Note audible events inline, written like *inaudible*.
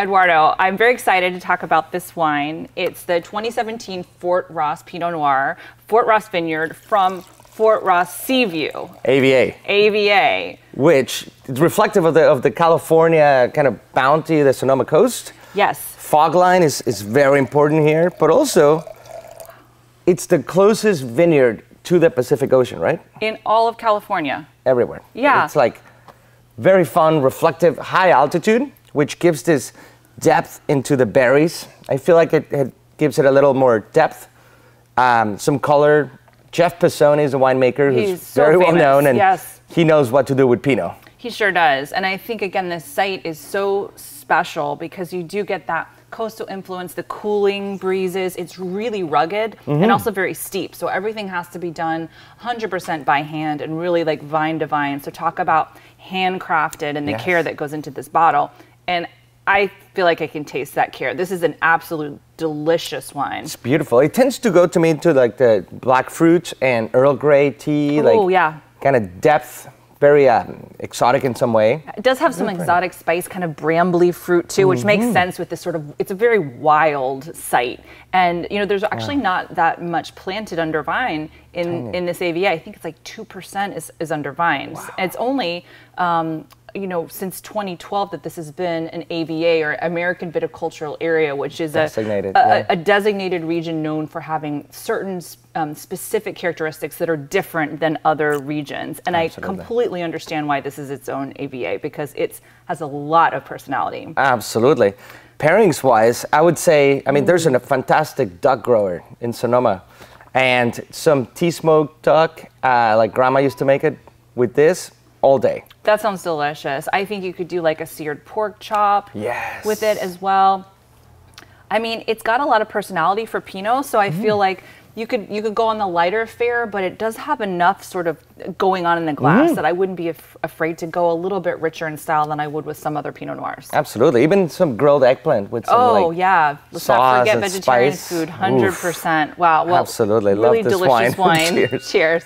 Eduardo, I'm very excited to talk about this wine. It's the 2017 Fort Ross Pinot Noir, Fort Ross Vineyard from Fort Ross Seaview. AVA. AVA. Which is reflective of the of the California kind of bounty, the Sonoma coast. Yes. Fog line is, is very important here, but also it's the closest vineyard to the Pacific Ocean, right? In all of California. Everywhere. Yeah. It's like very fun, reflective, high altitude, which gives this depth into the berries. I feel like it, it gives it a little more depth, um, some color. Jeff Pisoni is a winemaker who's so very well known, and yes. he knows what to do with Pinot. He sure does. And I think, again, this site is so special because you do get that coastal influence, the cooling breezes. It's really rugged Mm-hmm. and also very steep. So everything has to be done 100% by hand and really like vine to vine. So talk about handcrafted and the Yes. care that goes into this bottle. And I feel like I can taste that care. This is an absolute delicious wine. It's beautiful. It tends to go to me to like the black fruit and Earl Grey tea, Oh, like yeah. kind of depth, very um, exotic in some way. It does have some exotic spice, kind of brambly fruit too, which makes sense with this sort of. It's a very wild site, and you know, there's actually not that much planted under vine in in this AVA. I think it's like two percent is is under vines. And it's only. Um, you know, since 2012, that this has been an AVA or American Viticultural Area, which is a, Designated, a, yeah. a designated region known for having certain um, specific characteristics that are different than other regions. And I completely understand why this is its own AVA because it has a lot of personality. Absolutely. Pairings wise, I would say, I mean, there's a fantastic duck grower in Sonoma and some tea smoked duck, uh, like grandma used to make it with this all day. That sounds delicious. I think you could do like a seared pork chop Yes. with it as well. I mean, it's got a lot of personality for Pinot, so I feel mm. like you could you could go on the lighter fare, but it does have enough sort of going on in the glass mm. that I wouldn't be af- afraid to go a little bit richer in style than I would with some other Pinot Noirs. Absolutely. Even some grilled eggplant with some Oh like yeah, let's sauce not forget and vegetarian spice. food. Hundred percent. Wow. Well, Absolutely. Love really this delicious wine. *laughs* wine. Cheers. Cheers.